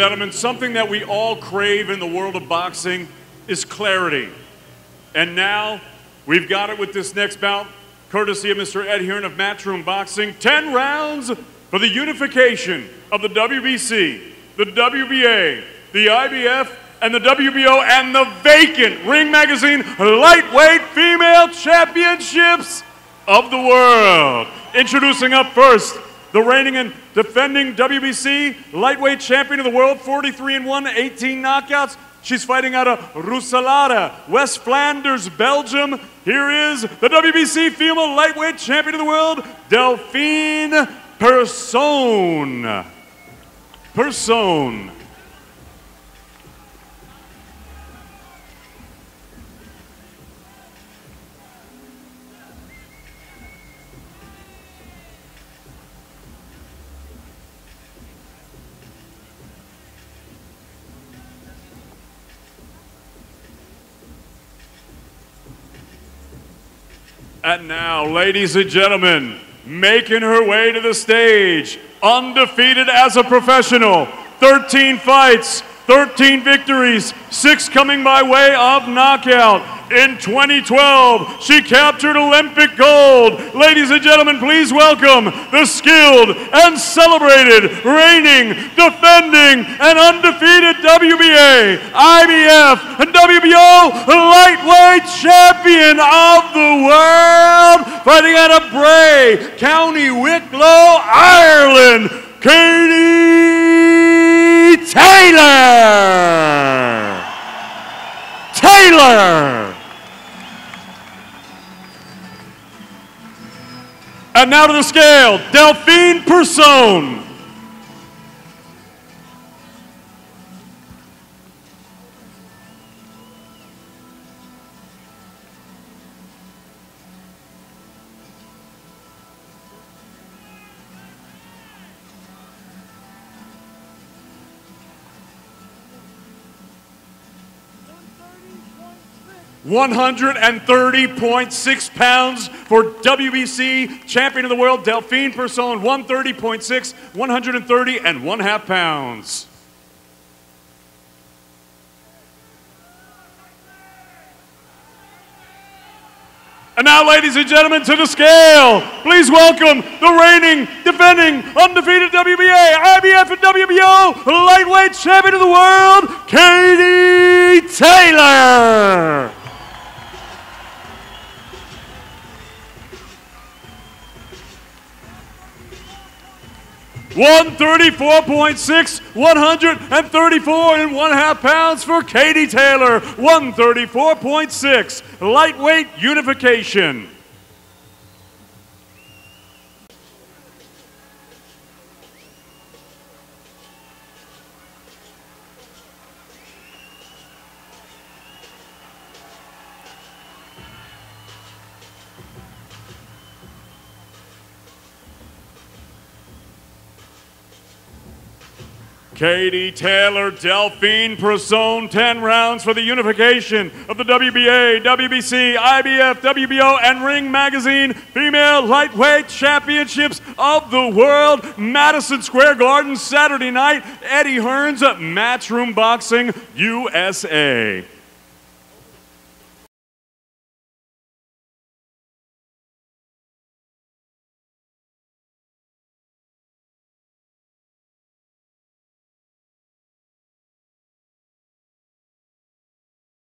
Gentlemen, something that we all crave in the world of boxing is clarity. And now we've got it with this next bout, courtesy of Mr. Ed Hearn of Matchroom Boxing. 10 rounds for the unification of the WBC, the WBA, the IBF, and the WBO, and the vacant Ring Magazine Lightweight Female Championships of the World. Introducing up first, the reigning and defending WBC lightweight champion of the world, 43 and 1, 18 knockouts. She's fighting out of Roeselare, West Flanders, Belgium. Here is the WBC female lightweight champion of the world, Delfine Persoon. Persoon. And now, ladies and gentlemen, making her way to the stage, undefeated as a professional, 13 fights, 13 victories, six coming by way of knockout. In 2012, she captured Olympic gold. Ladies and gentlemen, please welcome the skilled and celebrated, reigning, defending, and undefeated WBA, IBF, and WBO lightweight champion of the world, fighting out of Bray, County Wicklow, Ireland, Katie Taylor! Taylor! And now to the scale, Delfine Persoon. 130.6 pounds for WBC champion of the world, Delfine Persoon, 130.6, 130 and one half pounds. And now, ladies and gentlemen, to the scale, please welcome the reigning, defending, undefeated WBA, IBF, and WBO lightweight champion of the world, Katie Taylor. 134.6, 134 and one half pounds for Katie Taylor. 134.6, lightweight unification. Katie Taylor, Delfine Persoon, 10 rounds for the unification of the WBA, WBC, IBF, WBO, and Ring Magazine Female Lightweight Championships of the World. Madison Square Garden, Saturday night. Eddie Hearns, Matchroom Boxing, USA.